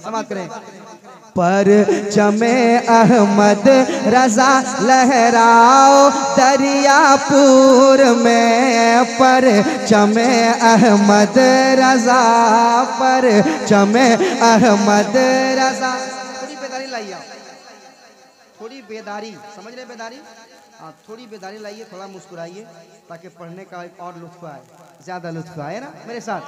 करें। पर चमे अहमद रजा लहराओ दरियापुर में। पर चमे अहमद रजा, पर चमे अहमद रजा। थोड़ी बेदारी लाइए थोड़ी बेदारी, समझ रहे बेदारी? हाँ थोड़ी बेदारी लाइए, थोड़ा मुस्कुराइए, ताकि पढ़ने का और लुत्फ आए। ज़्यादा लुत्फ आए ना मेरे साथ?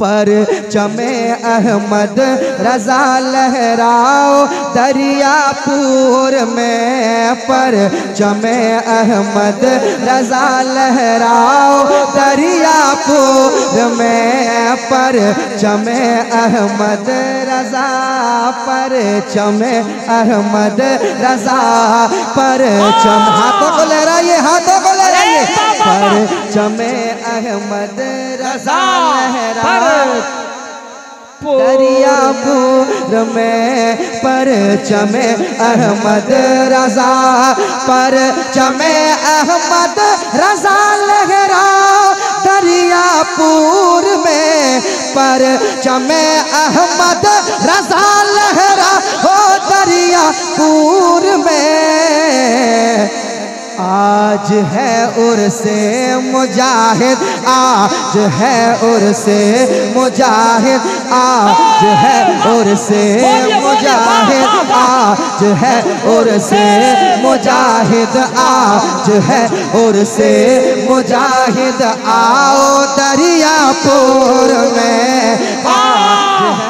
पर चमे अहमद रजा लहराओ दरियापुर में पर चमे अहमद रजा लहराओ दरियापुर में पर चमे अहमद रजा पर चमे अहमद रजा पर चम हाथों को लहराइए हाथों को पर चमे अहमद रजा लहराओ दरियापुर में पर चमे अहमद रजा। पर चमे अहमद रजा लहराओ दरियापुर में पर चमे अहमद रजा लहरा। हो दरियापुर आज है उर्से मुजाहिद आज है उर्से मुजाहिद आज है उर्से मुजाहिद आज है उर्से मुजाहिद आज है उर से मुजाहिद। आओ दरियापुर में आज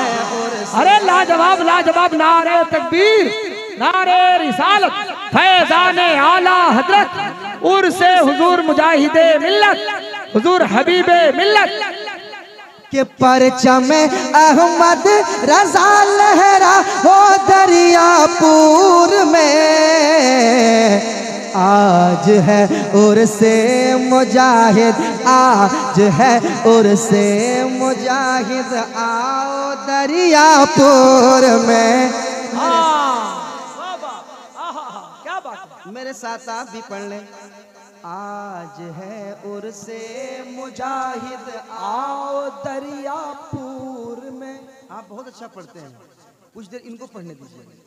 अरे लाजवाब लाजवाब नारे तकबीर नारे रिसालत फैजान आला हज़रत। उर से हुजूर मुजाहिदे मिल्लत हुजूर हबीबे मिल्लत। के परचम अहमद रजा लहरा हो दरियापुर में। आज है उर्से मुजाहिद आज है उर्से मुजाहिद आओ दरियापुर में। क्या बात मेरे साथ आप भी पढ़ लें। आज है उर्से मुजाहिद, आओ दरियापुर में। आप बहुत अच्छा पढ़ते हैं। कुछ देर इनको पढ़ने दीजिए।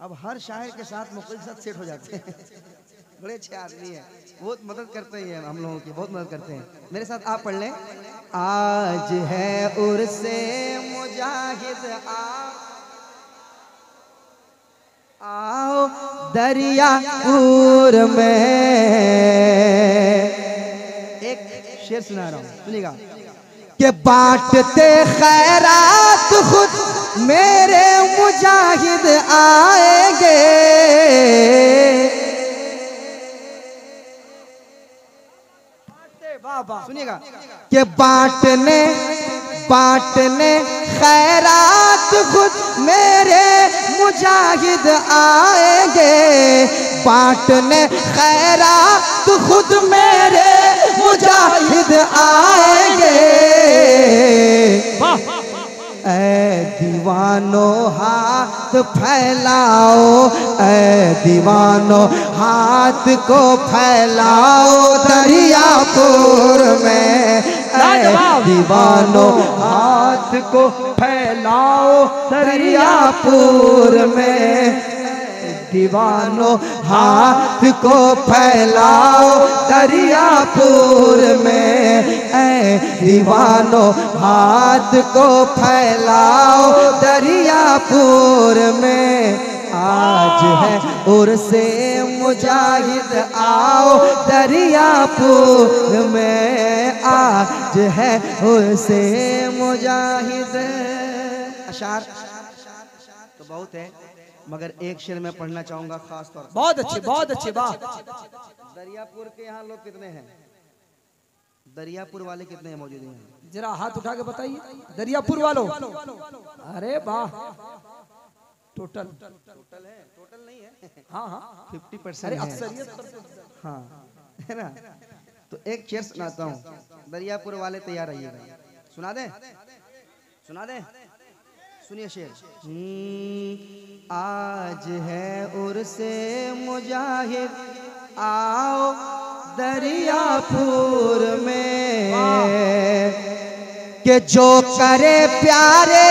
अब हर शायर के साथ मुकल साथ सेट हो जाते हैं। बड़े अच्छे आदमी हैं। बहुत मदद करते हैं हम लोगों की, बहुत मदद करते हैं। मेरे साथ आप पढ़ लें। आज है उर्से मुजाहिद आओ आओ दरियापुर में। एक शेर सुना रहा हूँ सुनिएगा। के बांटते खैरात खुद मेरे मुजाहिद आएँगे। सुनिएगा। के बांटने बांटने खैरात खुद मेरे मुजाहिद आएँगे। बांटने खैरात खुद मेरे मुजाहिद आएँगे। ऐ दीवानो हाथ फैलाओ। ऐ दीवानो हाथ को फैलाओ दरियापुर में। दीवानो, हाथ को फैलाओ दरियापुर में। दीवानो, हाथ को फैलाओ दरियापुर में। ऐ दीवानो, हाथ को फैलाओ दरियापुर में। आज है उर्से मुजाहिद आओ दरियापुर में आज है उर्से मुजाहिद। अशार। तो बहुत है मगर एक शेर में पढ़ना चाहूँगा खास तौर बहुत अच्छे बहुत अच्छे वाह। दरियापुर के यहाँ लोग कितने हैं? दरियापुर वाले कितने हैं मौजूद हैं? जरा हाथ उठा के बताइए। दरियापुर वालों। अरे वाह। टोटल टोटल है टोटल नहीं है। हाँ हाँ। फिफ्टी परसेंट है। हाँ ना? तो एक शेर सुनाता हूँ। दरियापुर वाले तैयार रहिएगा। सुना दे? सुना दे? सुनिए शेर। हम्म, आज है उर्से मुजाहिद। आओ दरियापुर में। के जो करे प्यारे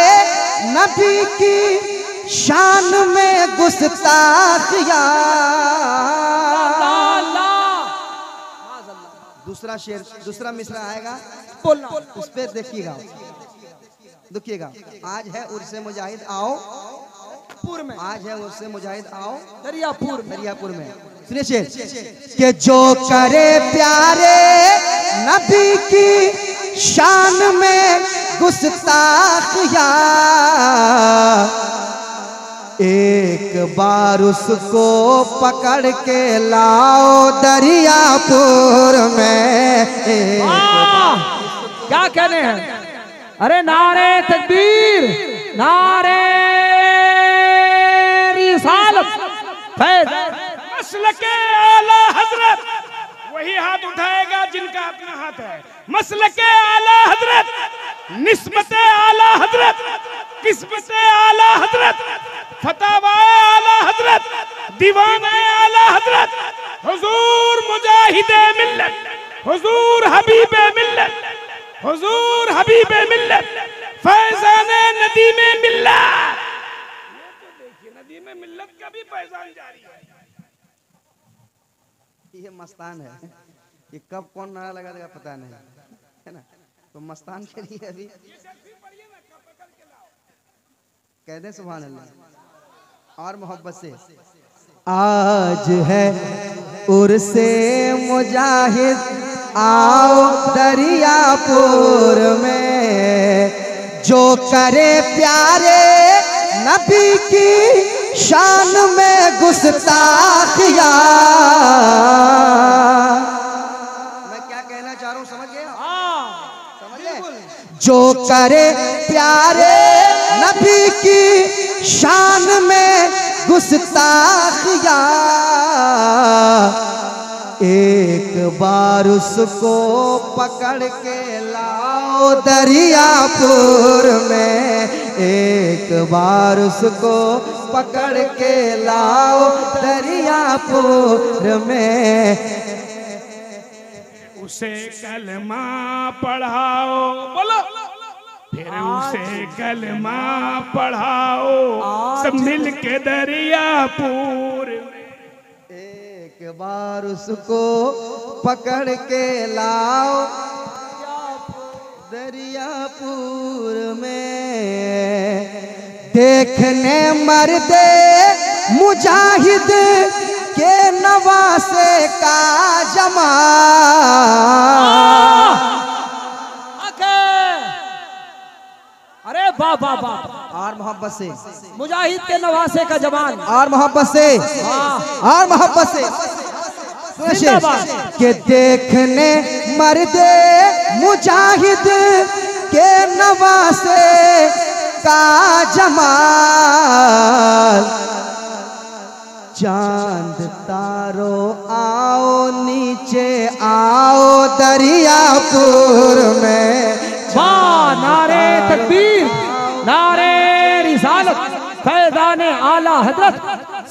नबी की शान में गुस्ताखिया। दूसरा शेर दूसरा मिसरा आएगा। बोलना उस पे देखिएगा। देखिएगा। आज है उर्से मुजाहिद आओ। पूर्व में। आज है उर्से मुजाहिद आओ। दरियापुर दरियापुर में। सुनिए शेर। के जो करे प्यारे नबी की शान में गुस्ताखिया एक बार उसको पकड़ के लाओ दरियापुर में! क्या कहने हैं? अरे नारे तकबीर, नारे आला हज़रत। वही हाथ उठाएगा जिनका अपना हाथ है। मसल के आला हज़रत, निस्बत आला हज़रत। किस्मत आला हज़रत। फतावा आला हज़रत। दीवान आला हज़रत। हुजूर मुजाहिदे मिल्लत। हुजूर हबीबे मिल्लत। हुजूर हबीबे मिल्लत। फैजान नदी में नदी मिल्लत का भी फैजान जारी है। ये मस्तान है। ये कब कौन नारा लगा देगा पता नहीं। है ना? तो मस्तान के लिए अभी कह दें सुबह अल्लाह और मोहब्बत से। आज है उर्से मुजाहिद आओ दरियापुर में। जो करे प्यारे नबी की शान में गुस्ताखिया मैं क्या कहना चाह रहा हूँ समझ गए समझ गए जो करे प्यारे नबी की शान में गुस्ताखिया। एक बार उसको पकड़ के लाओ दरियापुर में। एक बार उसको पकड़ के लाओ दरियापुर में। उसे कलमा पढ़ाओ, बोलो। फिर उसे कलमा पढ़ाओ। सब मिल के दरियापुर एक बार उसको पकड़ के लाओ। दरिया दरियापुर में। देखने मर्दे मुजाहिद के नवासे का जमा। वाह वाह वाह और मोहब्बत से। मुजाहिद के नवासे का जवान। और मोहब्बत से। और मोहब्बत से। के देखने मर्दे मुजाहिद के नवासे का जमाल। चाँद तारो आओ नीचे आओ दरियापुर में। आला हज़रत,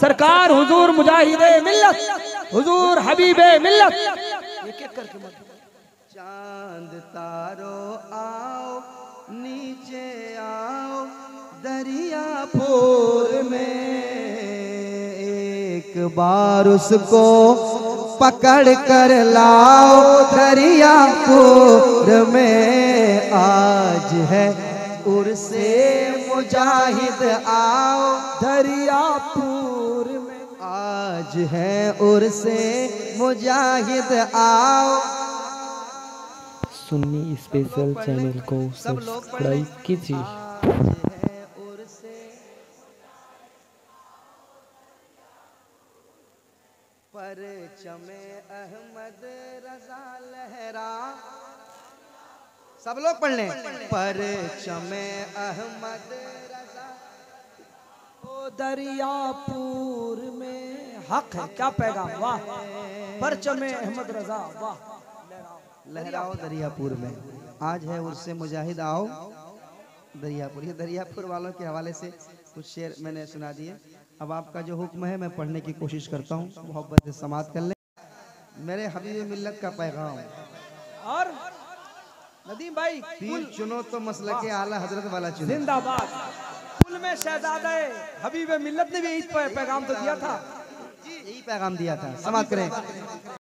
सरकार हुजूर मुजाहिदे मिल्लत, हुजूर हबीबे मिल्लत। चाँद तारो आओ, नीचे आओ दरियापुर में एक बार उसको पकड़ कर लाओ दरियापुर में आज है उर्से मुजाहिद आओ दरियापुर में। आज है उर्से मुजाहिद आओ। सुन्नी स्पेशल चैनल को। सब्सक्राइब कीजिए। पर चमे अहमद रजा लहरा। सब लोग पढ़ लें। पर चमे अहमद रजा। ओ दरियापुर में हक है क्या पैगाम? वाह। परचमे अहमद रजा वाह। लहराओ दरियापुर में। आज है उर्से मुजाहिद आओ। दरियापुर ये दरियापुर वालों के हवाले से कुछ शेर मैंने सुना दिए। अब आपका जो हुक्म है मैं पढ़ने की कोशिश करता हूँ। मोहब्बत से समात कर ले। मेरे हबीब मिल्लत का पैगाम। नदीम भाई पीर चुनो तो मसल के आला हज़रत वाला चुनो। जिंदाबाद। कुल में शहजादा हबीब मिल्लत ने भी यही पैगाम तो दिया था। यही पैगाम दिया था। समाप्त करें।